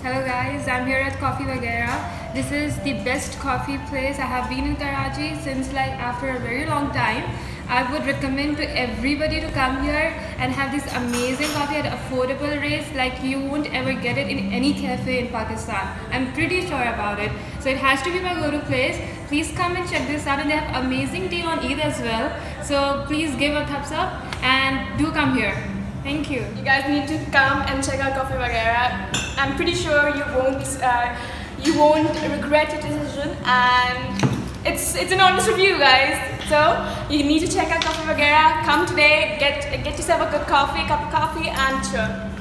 Hello guys, I'm here at Coffee Wagera. This is the best coffee place. I have been in Karachi since like after a very long time. I would recommend to everybody to come here and have this amazing coffee at affordable rates like you won't ever get it in any cafe in Pakistan. I'm pretty sure about it. So it has to be my go-to place. Please come and check this out and they have amazing tea on Eid as well. So please give a thumbs up and do come here. Thank you. You guys need to come and check out Coffee pretty sure you won't uh, you won't regret your decision and it's it's an honest review guys. So you need to check out Coffee Wagera. Come today, get get yourself a good coffee, cup of coffee and sure.